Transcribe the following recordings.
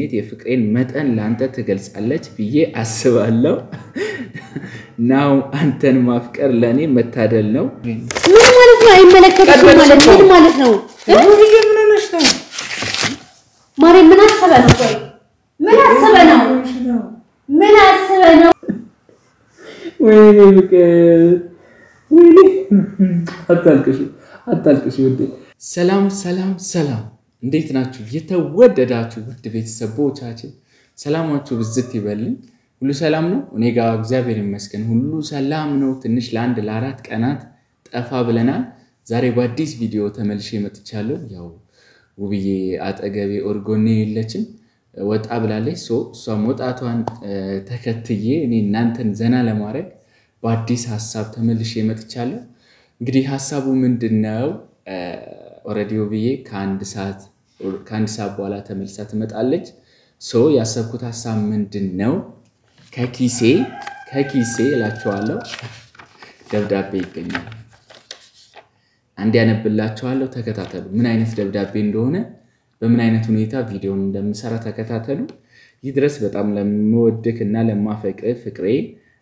የፍቅሬን መጠን ለአንተ ትገልጻለች ብዬ አስባለሁ። ናው አንተን ማፍቀር ለእኔ መታደል ነው። ምን ማለት ነው? አይመለከትሽም ማለት ምን ማለት ነው? ማሬ ምን አሰበ ነው? ምን አሰበ ነው? ምን አሰበ ነው? ወይኔ ፍቅር፣ ወይኔ አታልቅሽ፣ አታልቅሽ ውዴ። ሰላም ሰላም ሰላም፣ እንዴት ናችሁ? የተወደዳችሁ ውድ ቤተሰቦቻችን ሰላማችሁ ብዝት ይበልኝ። ሁሉ ሰላም ነው? እኔ ጋር እግዚአብሔር ይመስገን ሁሉ ሰላም ነው። ትንሽ ለአንድ ለአራት ቀናት ጠፋ ብለናል። ዛሬ በአዲስ ቪዲዮ ተመልሼ መጥቻለሁ። ያው ውብዬ አጠገቤ or ጎኔ የለችም ወጣ ብላለች። so እሷ መውጣቷን ተከትዬ እኔ እናንተን ዘና ለማድረግ በአዲስ ሀሳብ ተመልሼ መጥቻለሁ። እንግዲህ ሀሳቡ ምንድን ነው? already ውብዬ ከአንድ ሰዓት በኋላ ተመልሳ ትመጣለች። so ያሰብኩት ሀሳብ ምንድን ነው? ከኪሴ ከኪሴ እላቸዋለሁ ደብዳቤ ይገኛል። አንድ ያነብላቸዋለሁ። ተከታተሉ። ምን አይነት ደብዳቤ እንደሆነ በምን አይነት ሁኔታ ቪዲዮን እንደምሰራ ተከታተሉ። ይህ ድረስ በጣም ለምወድክ እና ለማፈቅር ፍቅሬ፣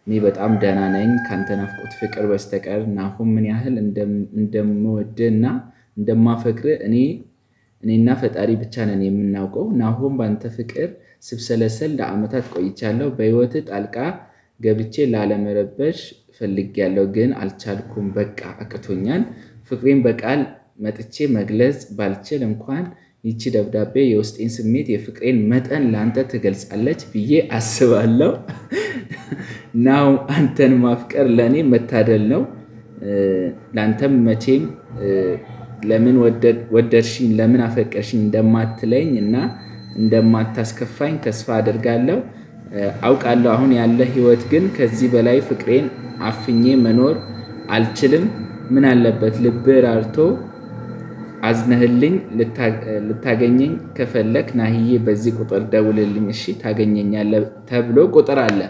እኔ በጣም ደህና ነኝ ከአንተ ናፍቆት ፍቅር በስተቀር ናሆም ምን ያህል እንደምወድ እና እንደማፈቅር እኔ እኔና ፈጣሪ ብቻ ነን የምናውቀው። ናሆም በአንተ ፍቅር ስብሰለሰል ለዓመታት ቆይቻለሁ። በህይወት ጣልቃ ገብቼ ላለመረበሽ ፈልጌያለሁ፣ ግን አልቻልኩም። በቃ አቅቶኛል። ፍቅሬን በቃል መጥቼ መግለጽ ባልችል እንኳን ይቺ ደብዳቤ የውስጤን ስሜት የፍቅሬን መጠን ለአንተ ትገልጻለች ብዬ አስባለሁ። ናው አንተን ማፍቀር ለእኔ መታደል ነው። ለአንተም መቼም ለምን ወደድሽኝ፣ ለምን አፈቀርሽኝ እንደማትለኝ እና እንደማታስከፋኝ ተስፋ አድርጋለሁ። አውቃለሁ አሁን ያለ ህይወት ግን ከዚህ በላይ ፍቅሬን አፍኜ መኖር አልችልም። ምን አለበት ልብህ ራርቶ አዝነህልኝ ልታገኘኝ ከፈለክ ናህዬ በዚህ ቁጥር ደውልልኝ እሺ ታገኘኛለህ ተብሎ ቁጥር አለ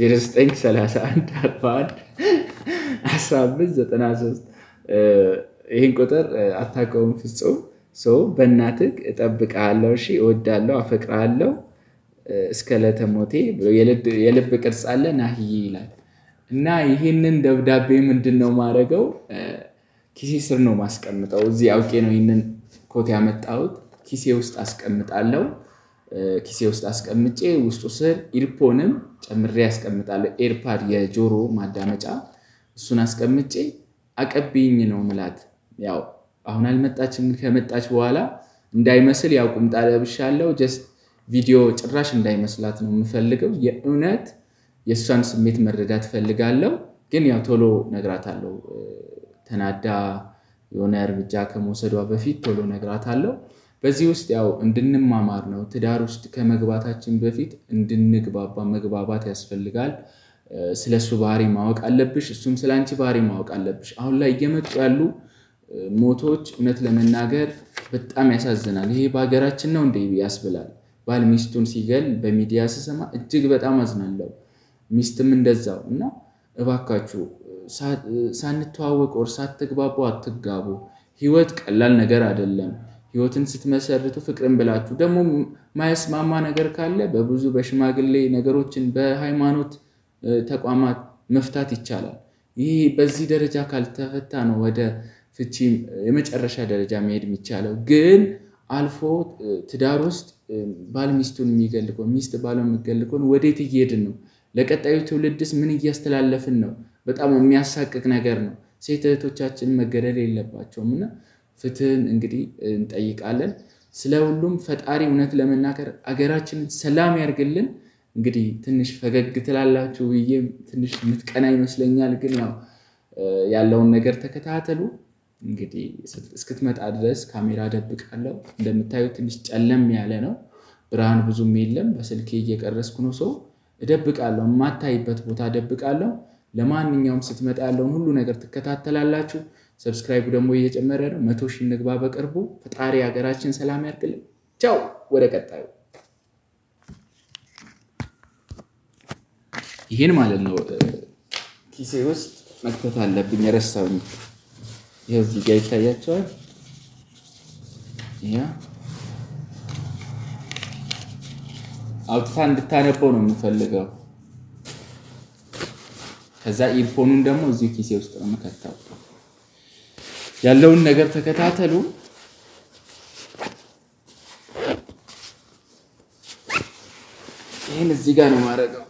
0931411593 ይህን ቁጥር አታውቀውም ፍጹም ሰው በእናትህ እጠብቅሃለሁ እሺ እወዳለሁ አፈቅርሃለሁ እስከ ለተሞቴ የልብ ቅርጽ አለ ናህዬ ይላል እና ይህንን ደብዳቤ ምንድን ነው ማድረገው ኪሴ ስር ነው ማስቀምጠው። እዚህ አውቄ ነው ይህንን ኮት ያመጣሁት። ኪሴ ውስጥ አስቀምጣለሁ። ኪሴ ውስጥ አስቀምጬ ውስጡ ስር earphone ም ጨምሬ ያስቀምጣለሁ። AirPod የጆሮ ማዳመጫ እሱን አስቀምጬ አቀብይኝ ነው ምላት። ያው አሁን አልመጣችም። ከመጣች በኋላ እንዳይመስል ያው ቁምጣ ለብሻለሁ። just ቪዲዮ ጭራሽ እንዳይመስላት ነው የምፈልገው። የእውነት የእሷን ስሜት መረዳት ፈልጋለሁ። ግን ያው ቶሎ ነግራታለሁ ተናዳ የሆነ እርምጃ ከመውሰዷ በፊት ቶሎ ነግራታለሁ። በዚህ ውስጥ ያው እንድንማማር ነው። ትዳር ውስጥ ከመግባታችን በፊት እንድንግባባ መግባባት ያስፈልጋል። ስለሱ ባህሪ ማወቅ አለብሽ፣ እሱም ስለ አንቺ ባህሪ ማወቅ አለብሽ። አሁን ላይ እየመጡ ያሉ ሞቶች እውነት ለመናገር በጣም ያሳዝናል። ይሄ በሀገራችን ነው እንደ ያስብላል። ባል ሚስቱን ሲገል በሚዲያ ስሰማ እጅግ በጣም አዝናለሁ። ሚስትም እንደዛው እና እባካችሁ ሳንተዋወቅ ወር ሳትግባቡ አትጋቡ። ህይወት ቀላል ነገር አይደለም። ህይወትን ስትመሰርቱ ፍቅርን ብላችሁ ደግሞ ማያስማማ ነገር ካለ በብዙ በሽማግሌ ነገሮችን በሃይማኖት ተቋማት መፍታት ይቻላል። ይህ በዚህ ደረጃ ካልተፈታ ነው ወደ ፍቺ የመጨረሻ ደረጃ መሄድ የሚቻለው። ግን አልፎ ትዳር ውስጥ ባል ሚስቱን የሚገል ሚስት ባሏን የሚገል ወዴት እየሄድን ነው? ለቀጣዩ ትውልድስ ምን እያስተላለፍን ነው? በጣም የሚያሳቅቅ ነገር ነው። ሴት እህቶቻችን መገደል የለባቸውም እና ፍትህን እንግዲህ እንጠይቃለን። ስለ ሁሉም ፈጣሪ እውነት ለመናገር አገራችንን ሰላም ያርግልን። እንግዲህ ትንሽ ፈገግ ትላላችሁ ብዬ ትንሽ የምትቀና ይመስለኛል። ግን ያው ያለውን ነገር ተከታተሉ። እንግዲህ እስክትመጣ ድረስ ካሜራ ደብቃለሁ። እንደምታዩ ትንሽ ጨለም ያለ ነው፣ ብርሃን ብዙም የለም። በስልኬ እየቀረጽኩ ነው። ሰው እደብቃለሁ፣ የማታይበት ቦታ እደብቃለሁ። ለማንኛውም ስትመጣ ያለውን ሁሉ ነገር ትከታተላላችሁ። subscribe ኡ ደግሞ እየጨመረ ነው። መቶ ሺህ እንግባ በቅርቡ። ፈጣሪ ሀገራችን ሰላም ያርግልን። ቻው። ወደ ቀጣዩ ይህን ማለት ነው ኪሴ ውስጥ መክተት አለብኝ። የረሳሁኝ ይኸው እዚህ ጋር ይታያቸዋል። ያ አውጥታ እንድታነበው ነው የምፈልገው። ከዛ ኢርፎኑን ደግሞ እዚሁ ኪሴ ውስጥ ነው የምከተው። ያለውን ነገር ተከታተሉ። ይህን እዚህ ጋር ነው ማድረገው።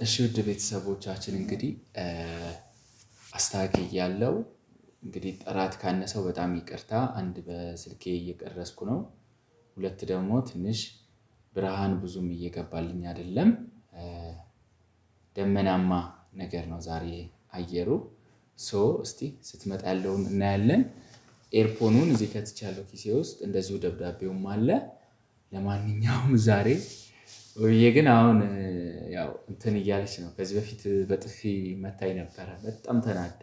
እሺ ውድ ቤተሰቦቻችን እንግዲህ አስተካክል ያለው እንግዲህ ጥራት ካነሰው በጣም ይቅርታ። አንድ በስልኬ እየቀረስኩ ነው፣ ሁለት ደግሞ ትንሽ ብርሃን ብዙም እየገባልኝ አይደለም። ደመናማ ነገር ነው ዛሬ አየሩ። so እስቲ ስትመጣ ያለውን እናያለን። earphone ኡን እዚህ ከትቻለሁ ኪሴ ውስጥ፣ እንደዚሁ ደብዳቤውም አለ። ለማንኛውም ዛሬ ውብዬ ግን አሁን ያው እንትን እያለች ነው። ከዚህ በፊት በጥፊ መታኝ ነበረ በጣም ተናዳ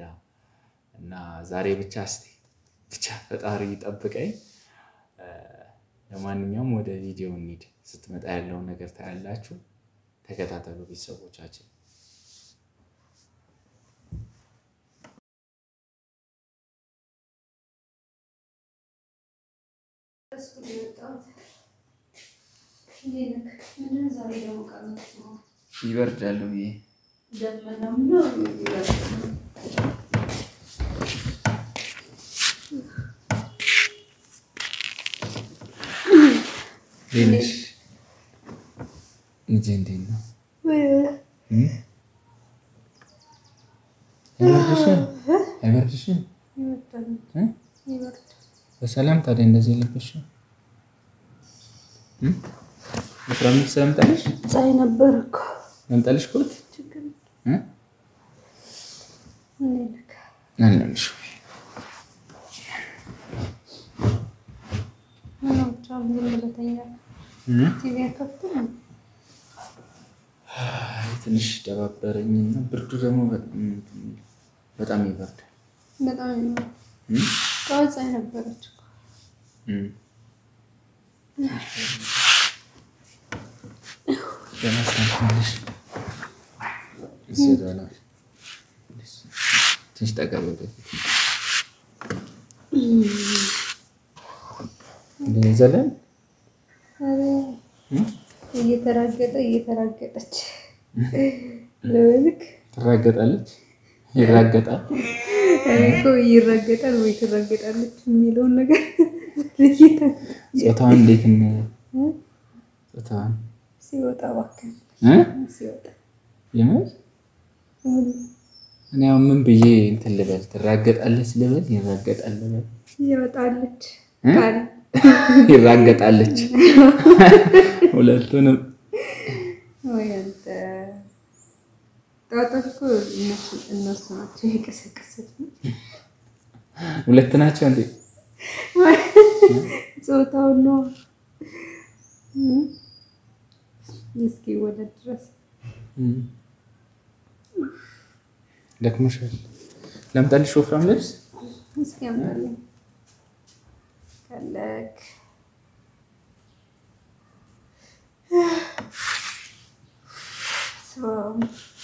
እና ዛሬ ብቻ እስቲ ብቻ ፈጣሪ ጠብቀኝ። ለማንኛውም ወደ ቪዲዮ እንሂድ። ስትመጣ ያለውን ነገር ታያላችሁ። ተከታተሉ ቤተሰቦቻችን። ትንሽ ልጄ እንዴት ነው? አይበርድሽም? በሰላም ታዲያ እንደዚህ የለበሽው? ወፍራም ልብስ ፀሐይ ነበር እኮ። ለምጣልሽ ኮት? ትንሽ ደባበረኝና ብርዱ ደግሞ በጣም ይበርዳል። በጣም ፀሐይ ነበረች ትንሽ ጠጋ እየተራገጠ እየተራገጠች ለወልክ ትራገጣለች፣ ይራገጣል። እኮ ይራገጣል ወይ ትራገጣለች የሚለውን ነገር ጾታዋን እንዴት ጾታዋን ሲወጣ እባክህ ሲወጣ። የምር? እኔ አሁን ምን ብዬ እንትን ልበል? ትራገጣለች ልበል? ይራገጣል ልበል? ይወጣለች ይራገጣለች። ሁለቱንም። ሁለት ናቸው እንዴ? ጾታውን ነው እስኪ ወደ ድረስ ደክሞሻል። ለምጣልሽ ወፍራም ልብስ እስኪ አምጣልኝ ፈለግ አውቃልኝ እንደበረደኝ አውቃልኛል። ሽ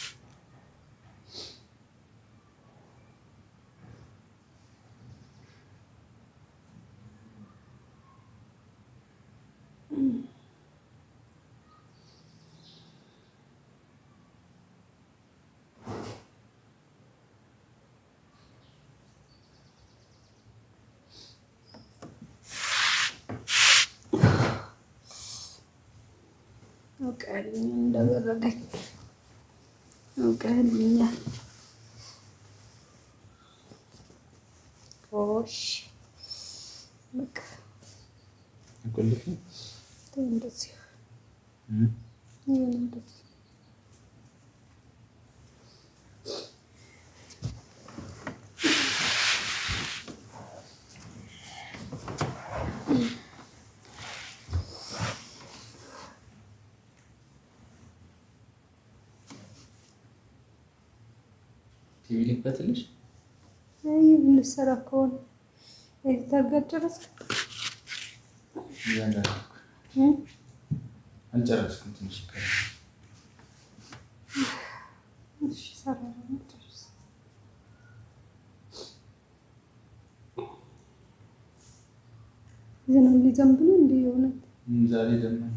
በቃ ቁልፍ እንደዚህ ይሁን እንደዚህ ቲቪ በትንሽ አይ ልሰራ ከሆነ editor ጋር ጨረስክ? አልጨረስኩም። ትንሽ ዝናብ ሊዘንብ ነው እንዴ? የእውነት ዛሬ ደመና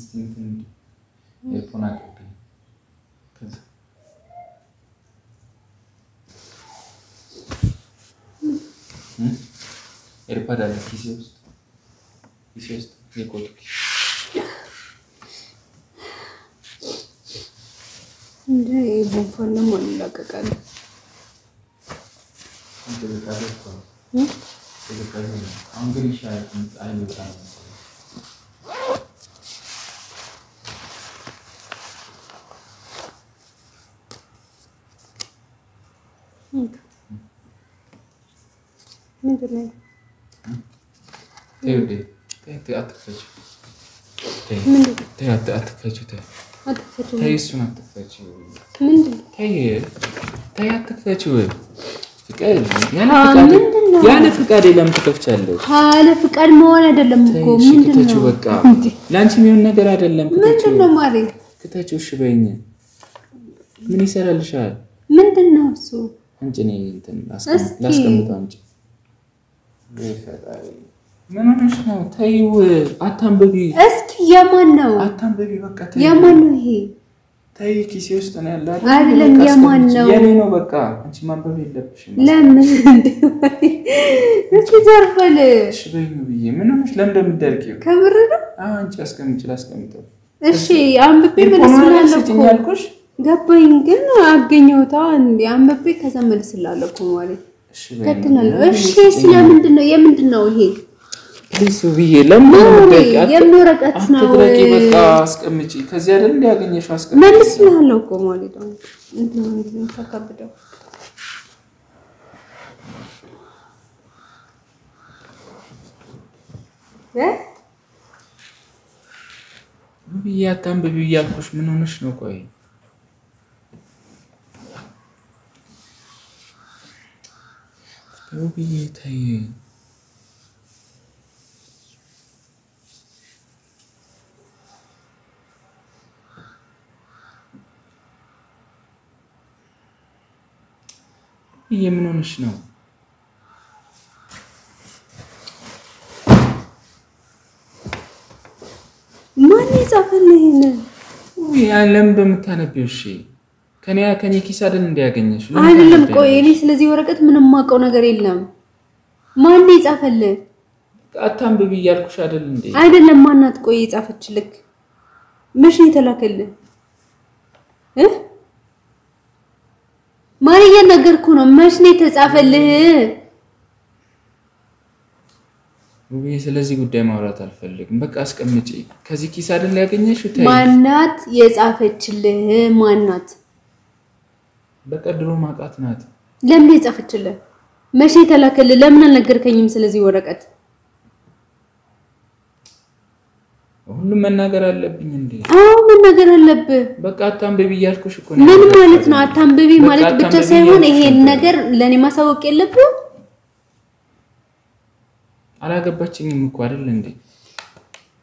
ስንት እስቲ እንትን እንዲ ኤርፎን አቀብኝ ከዛ ኤርፓድ አለ ኪሴ ውስጥ ኪሴ ውስጥ የኮቱ ኪስ እንደ ቦንፋን ደግሞ እንላቀቃለን። ቅዝቃዜ እኮ ነው። ቅዝቃዜ ነው። አሁን ግን ይሻላል። ፀሐይ ይወጣ ነው መሰለኝ። ምንድን ነው? ተይው ውዴ፣ ተይ፣ ተይ፣ አትክፈችው። ተይ፣ ምንድን ነው? ተይ፣ አት- አትክፈችው። ተይ፣ አትክፈችው። ተይ፣ እሱን አትክፈችው። ምንድን ነው? ተይ፣ ተይ፣ ያለ ምንድን ነው? ያለ ፍቃድ ለምን ትከፍቻለሽ? ካለ ፍቃድ መሆን አይደለም እኮ ምንድን ነው? በቃ ለአንቺ የሚሆን ነገር አይደለም። ምንድን ክተችው፣ ነው ማሬ? ክተችው። እሺ በይኝ። ምን ይሰራልሻል? ምንድን ነው እሱ? አንቺ እኔ እንትን ላስቀምጠው አንቺ ምን ሆነሽ ነው? ተይው፣ አታንብቢ፣ እስኪ የማን ነው? አታንብቢ። በቃ ተይው። የማን ነው ይሄ? ተይ ኪሴ ውስጥ ነው ያለው አይደለም፣ በቃ የማን ነው? የኔ ነው በቃ አንቺ ማንበብ የለብሽም ለምን እንደ እስኪ ዘርፈል እሺ በይኝ ብዬ ምን ሆነሽ ለምን እንደምትደርቂው ከምር ነው? አዎ አንቺ አስቀምጪ ላስቀምጠው እሺ አንብቤ እኮ ያልኩሽ ገባኝ፣ ግን አገኘሁታ እንዲ አንብቤ ከዛ መልስላለሁ እኮ ማለት እሺ በይኝ ከትናለሁ። ብዬ እሺ ስለምንድን ነው የምንድን ነው ይሄ? ፕሊስ ብዬ ለምን የምን ወረቀት ነው? በቃ አስቀምጪ። ከዚህ አይደል እንዲያገኘሽው አስቀምጪ። መልስላለሁ እኮ ማለት ነው። ነው ተከብደው። እ? ብዬ አታንብቢ እያልኩሽ ምን ሆነሽ ነው? ቆይ ብዬ ተይ ብዬ ምን ሆነሽ ነው ማን የጻፈልህ ይሄንን? ለምን በምታነቢው? እሺ ከኔ ከኔ ኪስ አይደል እንዲያገኘሽ አይደለም ቆይ፣ እኔ ስለዚህ ወረቀት ምንም የማውቀው ነገር የለም። ማን የጻፈልህ? አታንብቢ እያልኩሽ አይደል እንዴ? አይደለም ማናት? ቆይ የጻፈችልክ መቼ ነው የተላከልህ? እ ማን እየነገርኩ ነው? መቼ ነው የተጻፈልህ? ውብዬ ስለዚህ ጉዳይ ማውራት አልፈልግም። በቃ አስቀምጪ። ከዚህ ኪስ አይደል ያገኘሽው? ተይ ማናት የጻፈችልህ? ማናት? በቃ ድሮ ማውቃት ናት። ለምን የጻፈችልህ? መቼ የተላከልህ? ለምን አልነገርከኝም ስለዚህ ወረቀት? ሁሉም መናገር አለብኝ እንዴ? አዎ መናገር አለብህ። በቃ አታንብቢ እያልኩሽ እኮ ነው። ምን ማለት ነው? አታንብቢ ማለት ብቻ ሳይሆን ይሄን ነገር ለኔ ማሳወቅ የለብህም። አላገባችኝም እኮ አይደል እንዴ?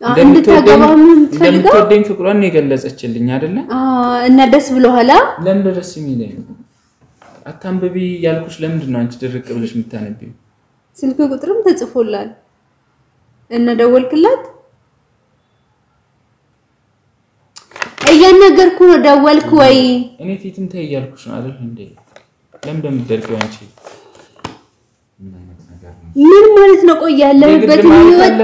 እንደምትወደኝ ፍቅሯን ነው የገለጸችልኝ አይደለ? እና ደስ ብሎሃል? ለምን ደስ የሚለኝ? አታንብቢ ያልኩሽ ለምንድን ነው አንቺ ድርቅ ብለሽ የምታነቢው? ስልክ ቁጥርም ተጽፎላል እና ደወልክላት? እያናገርኩ ነው። ደወልክ ወይ? እኔ ፊትም ተይ እያልኩሽ ነው አይደል እንዴ? ለምን እንደምትደርቂው አንቺ? ምን ማለት ነው? ቆይ ያለህበትን ህይወት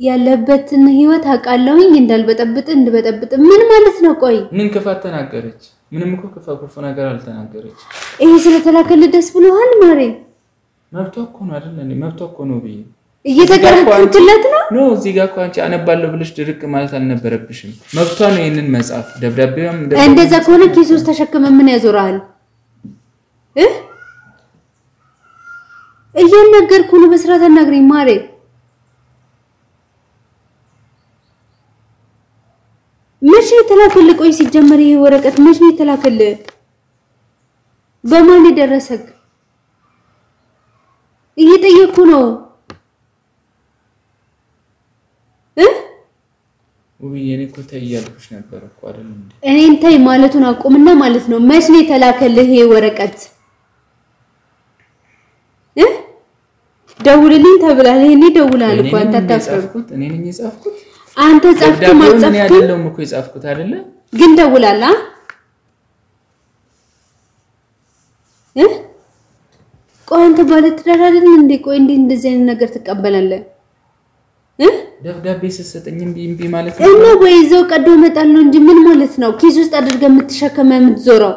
ያለህበትን ህይወት አውቃለሁኝ እንዳልበጠብጥ እንድበጠብጥ ምን ማለት ነው? ቆይ ምን ክፋት ተናገረች? ምንም እኮ ክፋ ክፉ ነገር አልተናገረች። ይሄ ስለተላከልህ ደስ ብሎሃል? ማሬ መብቷ እኮ ነው አይደል እንዴ? መብቷ እኮ ነው ብዬ እየተከራከርክለት ነው? ኖ እዚህ ጋር እኮ አንቺ አነባለሁ ብለሽ ድርቅ ማለት አልነበረብሽም። መብቷ ነው ይሄንን መጻፍ። ደብዳቤውም እንደዛ ከሆነ ኪስ ውስጥ ተሸክመ ምን ያዞርሃል? እ ነው። በስርዓት አናግረኝ ማሬ። የተላከልህ? ቆይ ሲጀመር ይሄ ወረቀት መች ነው የተላከልህ? በማን የደረሰግ እየጠየኩ ነው ውብዬ እኔ እኮ ተይ እያልኩሽ ነበር እኮ አይደል እንዴ? እኔን ተይ ማለቱን አቁምና ማለት ነው። መች ነው የተላከልህ ይሄ ወረቀት? እ ደውልልኝ ተብላል። ይሄኔ ደውላል እኮ አንተ አታስረኩት። እኔ ነኝ የጻፍኩት አንተ ጻፍክ ደብዳቤውን እኔ ማጻፍክ አይደለሁም እኮ የጻፍኩት አይደለ? ግን ደውላላ እ ቆይ አንተ ባለ ትዳር አይደል እንዴ? ቆይ እንዴ እንደዚህ አይነት ነገር ትቀበላለህ እ ደብዳቤ ስትሰጠኝ እምቢ እምቢ ማለት ነው። እና ወይ ይዘው ቀዶ ነው እንጂ ምን ማለት ነው? ኪስ ውስጥ አድርገህ የምትሸከመ የምትዞረው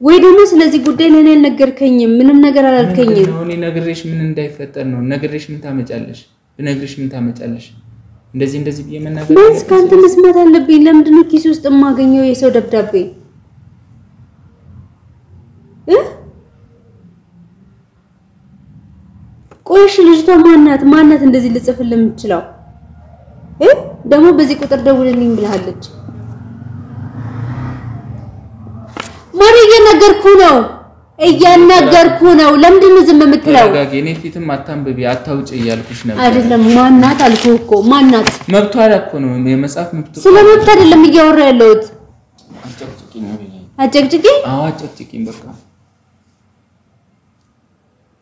ወይ ደግሞ ስለዚህ ጉዳይ ለኔ አልነገርከኝም፣ ምንም ነገር አላልከኝም።? እኔ ነግሬሽ ምን እንዳይፈጠር ነው። ነግሬሽ ምን ታመጫለሽ? ብነግርሽ ምን ታመጫለሽ? እንደዚህ እንደዚህ ብዬ መናገር ቢያንስ? ከአንተ መስማት አለብኝ። ለምንድን ነው ኪስ ውስጥ የማገኘው የሰው ደብዳቤ እ ቆይሽ ልጅቷ ማናት ማናት እንደዚህ ልጽፍልህ የምትችለው እ ደግሞ በዚህ ቁጥር ደውልልኝ ብላለች። ማን እየነገርኩ ነው እያናገርኩ ነው። ለምንድን ነው ዝም የምትለው? ተረጋጊ። እኔ ፊትም አታንብቢ አታውጭ እያልኩሽ ነበር። አይደለም ማናት አልኩህ እኮ ማናት። መብቷ እኮ ነው የመጽሐፍ መብቱ። ስለ መብት አይደለም እያወራ ያለሁት። አጨቅጭቂኝ አዎ አጨቅጭቂኝ፣ በቃ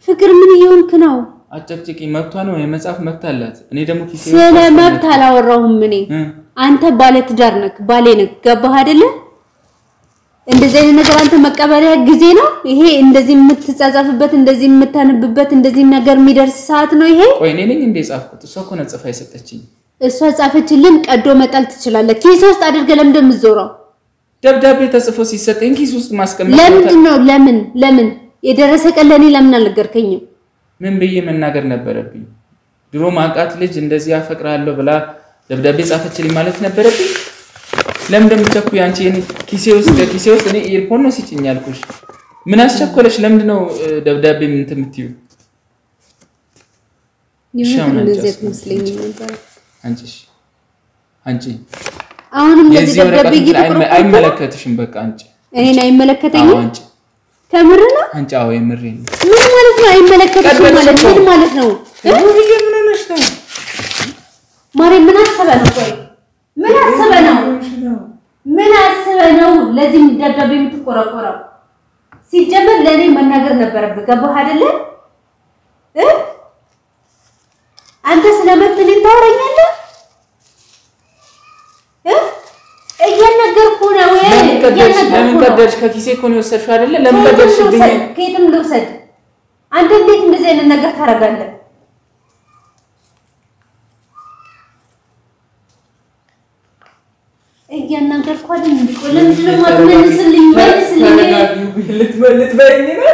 ፍቅር ምን እየሆንክ ነው? አጨቅጭቂኝ። መብቷ ነው የመጽሐፍ መብት አላት። እኔ ደግሞ ስለ መብት አላወራሁም እኔ። እ አንተ ባለ ትዳር ነህ፣ ባሌ ነህ። ገባህ አይደለ? እንደዚህ አይነት ነገር አንተ መቀበሪያ ጊዜ ነው ይሄ። እንደዚህ የምትጻጻፍበት፣ እንደዚህ የምታነብበት፣ እንደዚህ ነገር የሚደርስ ሰዓት ነው ይሄ። ቆይ እኔ ነኝ እንደ ጻፍኩት? እሷ እኮ ነው ጽፋ የሰጠችኝ። እሷ ጻፈችልን፣ ቀዶ መጣል ትችላለህ። ኪስ ውስጥ አድርገህ ለምንድን ነው የምትዞረው? ደብዳቤ ተጽፎ ሲሰጠኝ ኪስ ውስጥ ማስቀመጥ ለምንድን ነው ለምን ለምን የደረሰ ቀን ለእኔ ለምን አልነገርከኝም? ምን ብዬ መናገር ነበረብኝ? ድሮ ማውቃት ልጅ እንደዚህ አፈቅራለሁ ብላ ደብዳቤ ጻፈችልኝ ማለት ነበረብኝ? ለምን እንደምትቸኩ አንቺ እኔ ኪሴ ውስጥ ኪሴ ውስጥ እኔ ኤርፎን ነው ሲጭኝ ያልኩሽ። ምን አስቸኮለሽ? ለምንድን ነው ደብዳቤ ምን እንትን የምትይው? አንቺ አሁንም ለዚህ ደብዳቤ? አይመለከትሽም። በቃ አንቺ እኔን አይመለከተኝም። አንቺ ከምር ነው? አንቺ አዎ፣ የምሬን ነው። ምን ማለት ነው? አይመለከተሽም ቀድመሽ ማለት ምን ማለት ነው? ውብዬ ምን ሆነሽ ነው? ምን አስበህ ነው? ቆይ ምን አስበህ ነው? ምን አስበህ ነው ለዚህ ደብዳቤ የምትቆረቆረው? ሲጀመር ለእኔ መናገር ነበረብህ። ገባህ አይደለ? እ? አንተ ስለ መብት እኔን ታወራኛለህ? እ? እየነገርኩህ ነው።? ለምን ቀደድሽ? ከኪሴ እኮ ነው የወሰድሽው አይደለ? ለምን ከየትም ቀደድሽብኝ? ከየትም ልውሰድ። አንተ እንዴት እንደዚህ አይነት ነገር ታደርጋለህ? እያናገርኩ አይደል እንዴ? ቆይ ለምንድን ነው የማትመልስልኝ? መልስልኝ። ልትበይኝ ነው?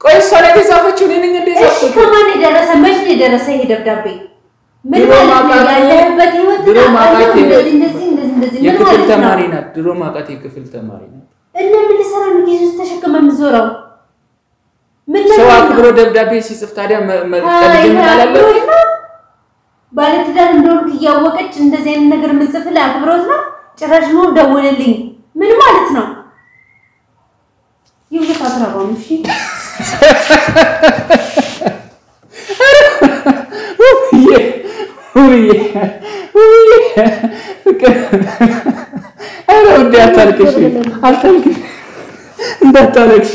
ቆይ እሷ ላይ የጻፈችው እኔ ነኝ እንደ እሺ የጻፍኩት? ከማን የደረሰ? መች ነው የደረሰ ይሄ ደብዳቤ? ምን ማለት ነው? ያለህበት ህይወት እንደዚህ እንደዚህ እንደዚህ የክፍል ተማሪ? ናት። ድሮ ማውቃት የክፍል ተማሪ ናት። እና ምን ልሰራ ነው ኪስ ውስጥ ተሸክመህ የምትዞረው? ሰው? አክብሮ ደብዳቤ ሲጽፍ ታዲያ መ- መ- አይ ቀልድ ምን አላለብኝ? ባለትዳር እንደሆንክ እያወቀች እንደዚህ አይነት ነገር የምትጽፍልህ አክብሮት ነው። ጭራሽ ነው ደውልልኝ። ምን ማለት ነው? ይሁን አትረባም። እሺ ኧረ ውዴ አታልቅሽ አታልቅሽ እንዳታለቅሽ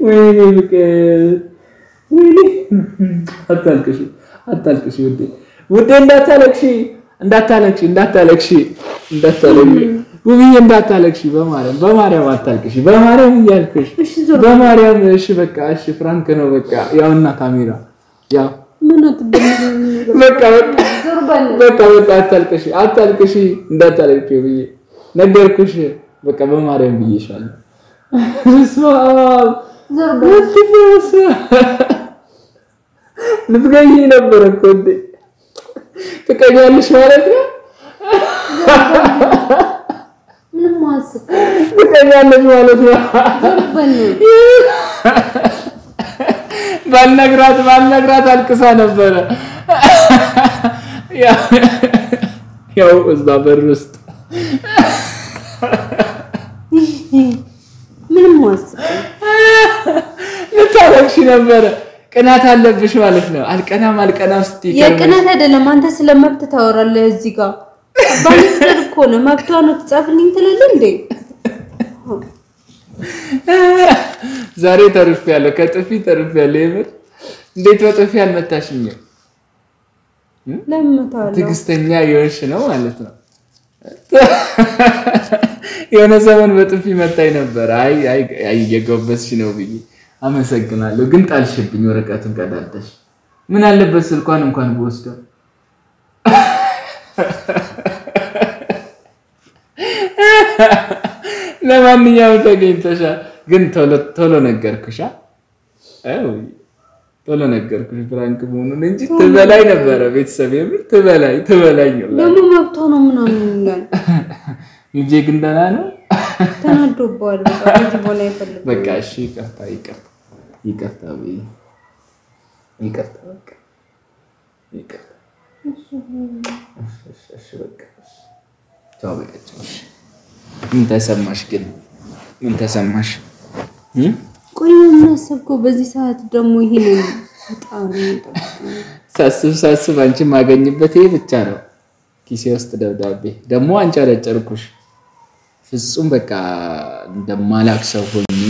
ወይኔ ፍቅር ወይኔ! አታልቅሽ አታልቅሽ ውዴ። ውዴ እንዳታለቅሽ እንዳታለቅሽ እንዳታለቅሽ እንዳታለቅሽ ውብዬ እንዳታለቅሽ በማርያም በማርያም አታልቅሽ በማርያም እያልኩሽ። በማርያም እሺ በቃ እሺ ፍራንክ ነው በቃ። ያውና ካሜራ ያው። በቃ በቃ በቃ አታልቅሽ አታልቅሽ እንዳታለቅሽ ብዬ ነገርኩሽ በቃ በማርያም ብዬሻለሁ ልትገኝ ነበር እኮ እንዴ? ትቀኛለሽ ማለት ነው? ምንም አስብ ትቀኛለሽ ማለት ነው? ባልነግራት ባልነግራት አልቅሳ ነበረ። ያው- ያው እዛ በር ውስጥ ምንም አስብ ልታለቅሽ ነበረ ቅናት አለብሽ ማለት ነው አልቀናም አልቀናም ስትይ የቅናት አይደለም። አንተ ስለ መብት ታወራለህ እዚህ ጋር ባለትዳር እኮ ነው። መብቷ ነው ትጻፍልኝ ትላለህ እንዴ? ዛሬ ተርፌያለሁ፣ ከጥፊ ተርፌያለሁ። የምር እንዴት በጥፊ አልመታሽኝም? ትዕግስተኛ የሆንሽ ነው ማለት ነው። የሆነ ዘመን በጥፊ መታኝ ነበር። አይ አይ አይ እየጎበዝሽ ነው ብዬ አመሰግናለሁ። ግን ጣልሽብኝ ወረቀቱን ቀዳደሽ። ምን አለበት ስልኳን እንኳን በወስደው። ለማንኛውም ተገኝተሻል። ግን ቶሎ ቶሎ ነገርኩሻ ቶሎ ነገርኩሽ ፍራንክ መሆኑን እንጂ ትበላይ ነበረ። ቤተሰብ የምር ትበላይ ትበላኝ ደግሞ መብቶ ነው ምናምን ልጄ ግን ደህና ነው። ተናዶበዋል። በቃ ከዚህ በኋላ አይፈልግም። በቃ እሺ፣ ይቅርታ ይቅርታ ይቅርታ ብዬ ይቅርታ በቃ ይቅርታ። እሺ፣ እሺ፣ በቃ እሺ። ቻው፣ በቃ ቻው። እሺ። ምን ተሰማሽ ግን ምን ተሰማሽ? ቆይ ምን አሰብከው? በዚህ ሰዓት ደግሞ በጣም ሳስብ ሳስብ አንቺ ማገኝበት ይሄ ብቻ ነው። ኪሴ ውስጥ ደብዳቤ ደግሞ አንጨረጨርኩሽ። ፍጹም በቃ እንደማላክ ሰው ሆኜ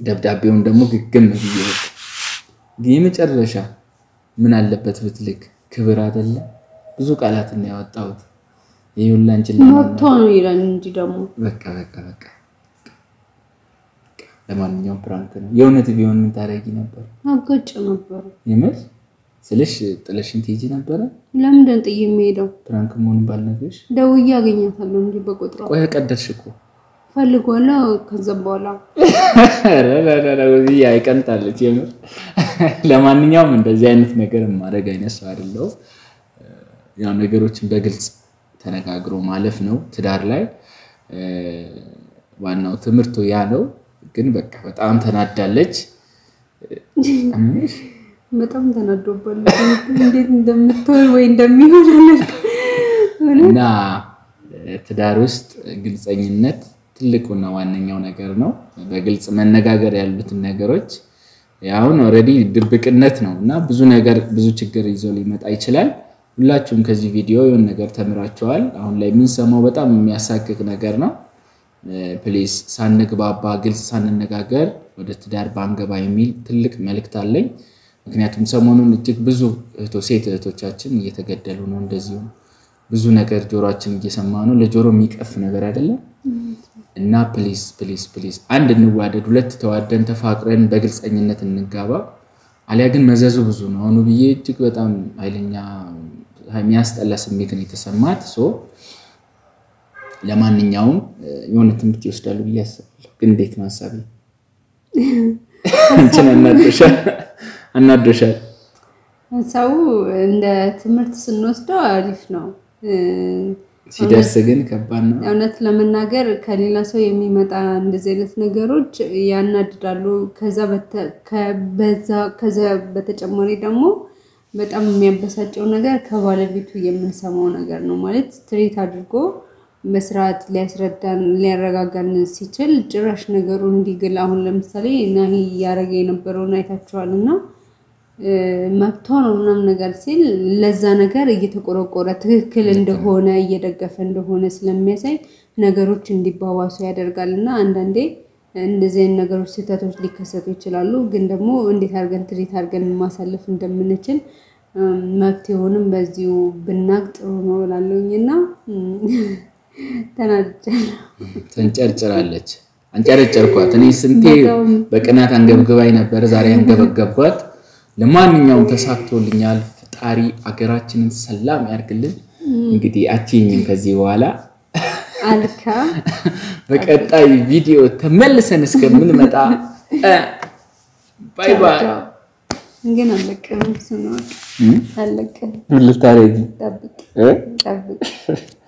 ደብዳቤውን ደግሞ ግግም ብዬ የመጨረሻ ምን አለበት ብትልክ ክብር አይደለ? ብዙ ቃላትን ነው ያወጣሁት። ይህ ሁላ አንቺን መብቶ ነው ይላል እንጂ ደግሞ በቃ በቃ በቃ ለማንኛውም prank ነው። የእውነት ቢሆን ምን ታደርጊ ነበር? አጋጭ ነበሩ። የምር ስልሽ ጥለሽን ትሄጂ ነበረ? ለምንድን ጥዬ የሚሄደው? prank መሆኑን ባልነግርሽ። ደውዬ አገኛታለሁ እንጂ በቁጥሯ ቆይ ቀደድሽ እኮ ፈልጓለሁ። ከዛም በኋላ ያ ይቀንጣለች። የምር ለማንኛውም እንደዚህ አይነት ነገር ማድረግ አይነት ሰው አይደለሁም። ያው ነገሮችን በግልጽ ተነጋግሮ ማለፍ ነው ትዳር ላይ ዋናው ትምህርቱ ያ ነው። ግን በቃ በጣም ተናዳለች። በጣም ተናዶባል። እንዴት እንደምትሆን ወይ እንደሚሆን እና ትዳር ውስጥ ግልፀኝነት ትልቁና ዋነኛው ነገር ነው። በግልጽ መነጋገር ያሉትን ነገሮች አሁን already ድብቅነት ነው እና ብዙ ነገር ብዙ ችግር ይዞ ሊመጣ ይችላል። ሁላችሁም ከዚህ ቪዲዮ የሆነ ነገር ተምራችኋል። አሁን ላይ የምንሰማው በጣም የሚያሳቅቅ ነገር ነው። please ሳንግባባ ግልጽ ሳንነጋገር ወደ ትዳር ባንገባ የሚል ትልቅ መልእክት አለኝ። ምክንያቱም ሰሞኑን እጅግ ብዙ ሴት እህቶቻችን እየተገደሉ ነው። እንደዚሁ ብዙ ነገር ጆሮችን እየሰማ ነው። ለጆሮ የሚቀፍ ነገር አይደለም እና please please please አንድ እንዋደድ፣ ሁለት ተዋደን ተፋቅረን በግልፀኝነት እንጋባ። አሊያ ግን መዘዙ ብዙ ነው። አሁኑ ብዬ እጅግ በጣም ኃይለኛ የሚያስጠላ ስሜት ነው የተሰማት። ለማንኛውም የሆነ ትምህርት ይወስዳሉ ብዬ አስባለሁ። ግን እንዴት ነው ሀሳቤ? አንቺን አናዶሻል አናዶሻል። ሰው እንደ ትምህርት ስንወስደው አሪፍ ነው። ሲደርስ ግን ከባድ ነው። እውነት ለመናገር ከሌላ ሰው የሚመጣ እንደዚህ አይነት ነገሮች ያናድዳሉ። ከዛ በተጨማሪ ደግሞ በጣም የሚያበሳጨው ነገር ከባለቤቱ የምንሰማው ነገር ነው። ማለት ትሬት አድርጎ በስርዓት ሊያስረዳን ሊያረጋጋን ሲችል ጭራሽ ነገሩ እንዲግል አሁን ለምሳሌ ናሂ እያደረገ የነበረውን አይታችኋል እና መብቷ ነው ምናምን ነገር ሲል ለዛ ነገር እየተቆረቆረ ትክክል እንደሆነ እየደገፈ እንደሆነ ስለሚያሳይ ነገሮች እንዲባባሱ ያደርጋል እና አንዳንዴ እንደዚህ አይነት ነገሮች ስህተቶች ሊከሰቱ ይችላሉ። ግን ደግሞ እንዴት አድርገን ትሪት አድርገን ማሳለፍ እንደምንችል መፍትሄውንም በዚሁ ብናቅ ጥሩ ነው እላለሁኝ እና ተናድጃለሁ። ተንጨርጭራለች። አንጨረጨርኳት። እኔ ስንቴ በቅናት አንገብግባኝ ነበር። ዛሬ አንገበገብኳት። ለማንኛውም ተሳክቶልኛል። ፈጣሪ አገራችንን ሰላም ያርግልን። እንግዲህ አችኝም ከዚህ በኋላ አልካ በቀጣይ ቪዲዮ ተመልሰን እስከምንመጣ bye bye። ግን አለቀም ስንወቅ አለቀም። ልታረጊ ጠብቅ ጠብቅ